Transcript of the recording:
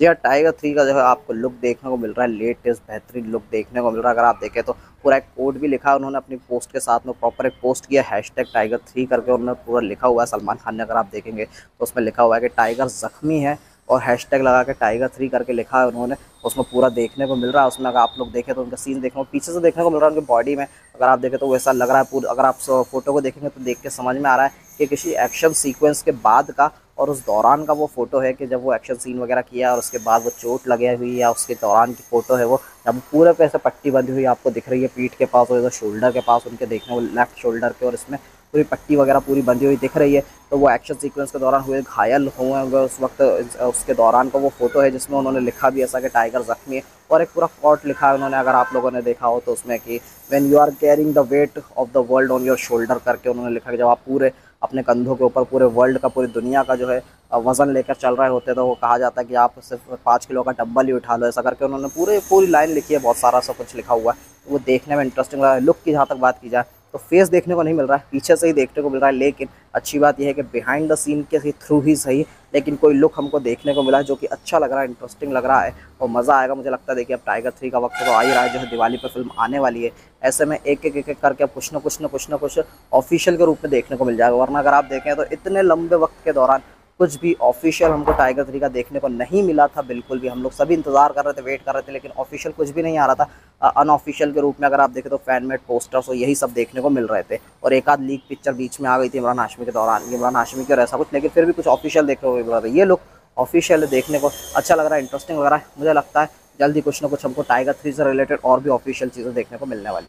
जी हाँ tiger three का जो है आपको लुक देखने को मिल रहा है लेटेस्ट बेहतरीन लुक देखने को मिल रहा है। अगर आप देखें तो पूरा एक कोड भी लिखा है, उन्होंने अपनी पोस्ट के साथ में प्रॉपर एक पोस्ट किया हैश टैग टाइगर थ्री करके उन्होंने पूरा लिखा हुआ है। सलमान खान ने अगर आप देखेंगे तो उसमें लिखा हुआ है कि टाइगर जख्मी है और हैश टैग लगा के टाइगर थ्री करके लिखा है उन्होंने, उसमें पूरा देखने को मिल रहा है। उसमें अगर आप लोग देखें तो उनका सीन देखने को, पीछे से देखने को मिल रहा है उनकी बॉडी में। अगर आप देखें तो वैसा लग रहा है पूरा, अगर आप फ़ोटो को देखेंगे तो देख के समझ में आ रहा है कि किसी एक्शन सीक्वेंस के बाद का और उस दौरान का वो फ़ोटो है कि जब वो एक्शन सीन वगैरह किया और उसके बाद वो चोट लगे हुई या उसके दौरान की फ़ोटो है वो, जब पूरे पे पट्टी बंधी हुई आपको दिख रही है पीठ के पास और शोल्डर के पास उनके देखने को लेफ़्ट शोल्डर के और इसमें पूरी पट्टी वगैरह पूरी बंधी हुई दिख रही है। तो वो एक्शन सीक्वेंस के दौरान हुए, घायल हुए होंगे उस वक्त उसके दौरान का वो फ़ोटो है जिसमें उन्होंने लिखा भी ऐसा कि टाइगर जख्मी है और एक पूरा कॉट लिखा है उन्होंने, अगर आप लोगों ने देखा हो तो उसमें कि when you are carrying the weight of the world on your shoulder करके उन्होंने लिखा कि जब आप पूरे अपने कंधों के ऊपर पूरे वर्ल्ड का, पूरी दुनिया का जो है वज़न लेकर चल रहे होते तो वो कहा जाता है कि आप सिर्फ़ पाँच किलो का डब्बल ही उठा लो, ऐसा करके उन्होंने पूरे, पूरी लाइन लिखी है, बहुत सारा सब कुछ लिखा हुआ है। वो देखने में इंटरेस्टिंग लगा। लुक की जहाँ तक बात की जाए तो फेस देखने को नहीं मिल रहा है। पीछे से ही देखने को मिल रहा है, लेकिन अच्छी बात यह है कि बिहाइंड द सीन के थ्रू ही सही, लेकिन कोई लुक हमको देखने को मिला जो कि अच्छा लग रहा है इंटरेस्टिंग लग रहा है और मज़ा आएगा। मुझे लगता है, देखिए, अब टाइगर थ्री का वक्त तो आ ही रहा है, जो है दिवाली पर फ़िल्म आने वाली है। ऐसे में एक एक एक एक करके कुछ ना कुछ ना कुछ ना कुछ ऑफिशियल के रूप में देखने को मिल जाएगा। वरना अगर आप देखें तो इतने लंबे वक्त के दौरान कुछ भी ऑफिशियल हमको टाइगर थ्री का देखने को नहीं मिला था, बिल्कुल भी। हम लोग सभी इंतज़ार कर रहे थे वेट कर रहे थे, लेकिन ऑफिशियल कुछ भी नहीं आ रहा था। अनऑफिशियल के रूप में अगर आप देखें तो फ़ैन मेड पोस्टर्स और यही सब देखने को मिल रहे थे। और एक आध लीक पिक्चर बीच में आ गई थी इमरान हाशमी के दौरान, इमरान हाशमी के और ऐसा कुछ, लेकिन फिर भी कुछ ऑफिशियल देखने को मिल रहा था। ये लोग ऑफिशियल देखने को अच्छा लग रहा है इंटरेस्टिंग लग रहा है। मुझे लगता है जल्दी कुछ ना कुछ हमको टाइगर थ्री से रिलेटेड और भी ऑफिशियल चीज़ें देखने को मिलने वाली।